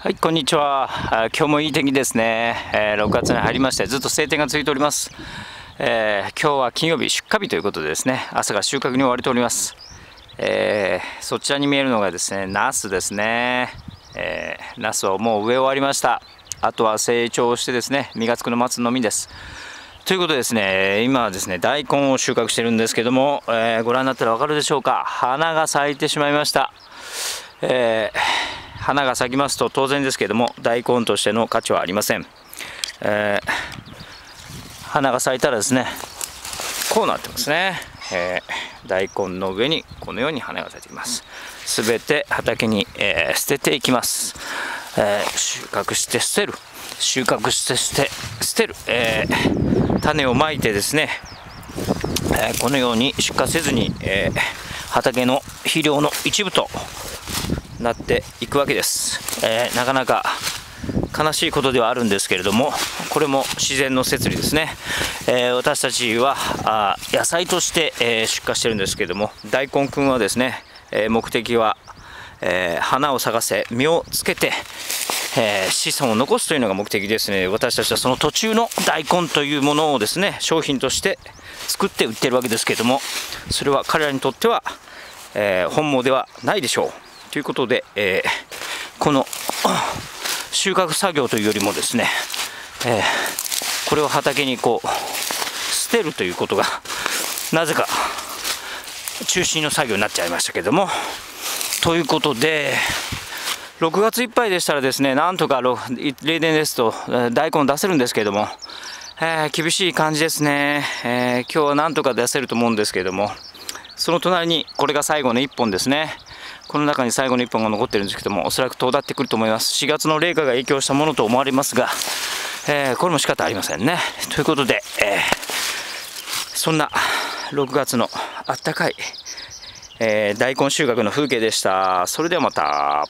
はい、こんにちは。今日もいい天気ですね。えー、6月に入りまして、ずっと晴天が続いております。えー、今日は金曜日、出荷日ということでですね、朝が収穫に追われております。えー、そちらに見えるのがですね、ナスですね。えー、ナスをもう植え終わりました。あとは成長してですね、実がつくの待つのみです。ということでですね、今はですね、大根を収穫してるんですけども、えー、ご覧になったらわかるでしょうか。花が咲いてしまいました。えー花が咲きますと当然ですけども大根としての価値はありません、えー、花が咲いたらですねこうなってますね、えー、大根の上にこのように花が咲いてきます。すべて畑に、えー、捨てていきます、え収穫して捨てる。収穫して捨て捨てる、え種をまいてですね、えこのように出荷せずに、え畑の肥料の一部となっていくわけです、えー、なかなか悲しいことではあるんですけれどもこれも自然の摂理ですね、えー、私たちはあ野菜として、えー、出荷してるんですけれども大根くんはですね、え目的は、え花を咲かせ実をつけてえ子孫を残すというのが目的ですね。私たちはその途中の大根というものをですね商品として作って売ってるわけですけれどもそれは彼らにとっては、え本望ではないでしょう。ということで、えー、この収穫作業というよりもですね、えー、これを畑にこう捨てるということがなぜか中心の作業になっちゃいましたけどもということで6月いっぱいでしたらですねなんとか例年ですと大根出せるんですけども、えー、厳しい感じですね、えー、今日はなんとか出せると思うんですけどもその隣にこれが最後の1本ですね。この中に最後の1本が残ってるんですけどもおそらく遠立ってくると思います。4月の冷夏が影響したものと思われますが、えー、これも仕方ありませんね。ということで、えー、そんな6月のあったかい、えー、大根収穫の風景でした。それではまた。